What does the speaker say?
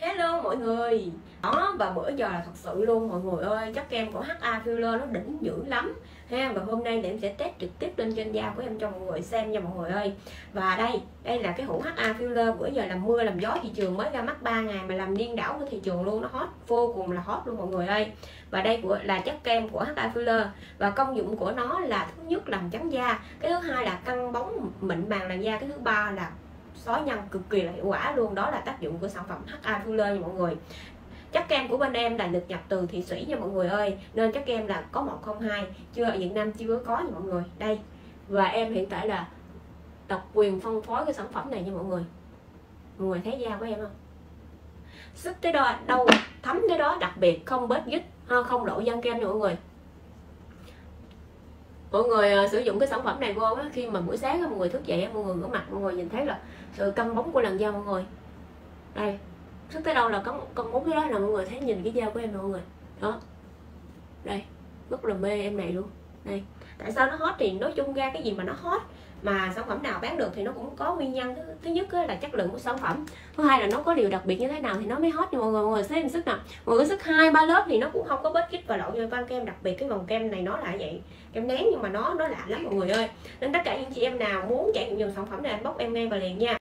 Hello mọi người. Đó và bữa giờ là thật sự luôn mọi người ơi. Chất kem của HA Filler nó đỉnh dữ lắm. Ha Và hôm nay thì em sẽ test trực tiếp lên trên da của em cho mọi người xem nha mọi người ơi. Và đây, đây là cái hũ HA Filler. Bữa giờ làm mưa làm gió thị trường mới ra mắt 3 ngày Mà làm điên đảo của thị trường luôn. Nó hot, vô cùng là hot luôn mọi người ơi. Và đây của là chất kem của HA Filler. Và công dụng của nó là thứ nhất làm trắng da. Cái thứ hai là căng bóng mịn màng làn da. Cái thứ ba là xóa nhăn cực kỳ là hiệu quả luôn. Đó là tác dụng của sản phẩm HA Filler nha mọi người. Chất kem của bên em là được nhập từ thị Sĩ nha mọi người ơi. Nên chất kem là có 102 chưa ở Việt Nam chưa có nha mọi người. Đây, và em hiện tại là độc quyền phân phối cái sản phẩm này nha mọi người. Mọi người thấy da của em không? Sức tới đó đâu thấm tới đó, đặc biệt không bết dít à, không lộ dân kem nha mọi người mọi người uh, sử dụng cái sản phẩm này vô á khi mà buổi sáng mọi người thức dậy mọi người rửa mặt mọi người nhìn thấy là sự căng bóng của làn da mọi người. Đây sức tới đâu là căng căng bóng tới đó là mọi người thấy nhìn cái da của em mọi người. Đó. Đây rất là mê em này luôn. Đây tại sao nó hot thì nói chung ra cái gì mà nó hot mà sản phẩm nào bán được thì nó cũng có nguyên nhân. Thứ, thứ nhất là chất lượng của sản phẩm. Thứ hai là nó có điều đặc biệt như thế nào thì nó mới hot cho mọi người mọi người xem sức nào? Mọi người sức hai ba lớp thì nó cũng không có bết kích và lộ như van kem đặc biệt. Cái vòng kem này nó là vậy. Kem nén nhưng mà nó nó lạ lắm mọi người ơi. Nên tất cả những chị em nào muốn trải nghiệm sản phẩm này anh bóc em ngay và liền nha.